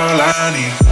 all I need.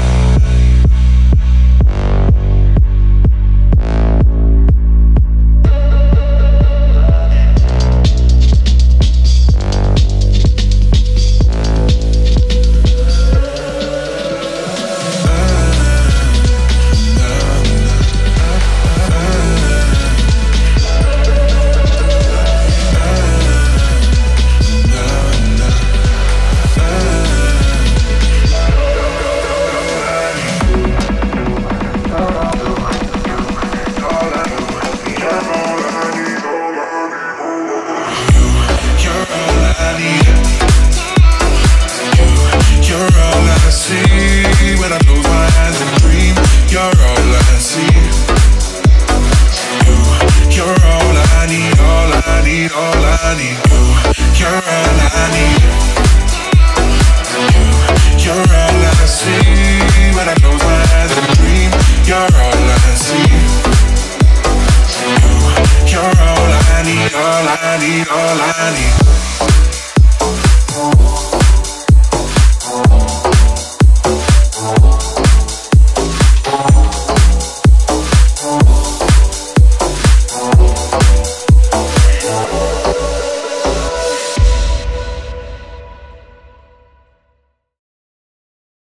need all I need.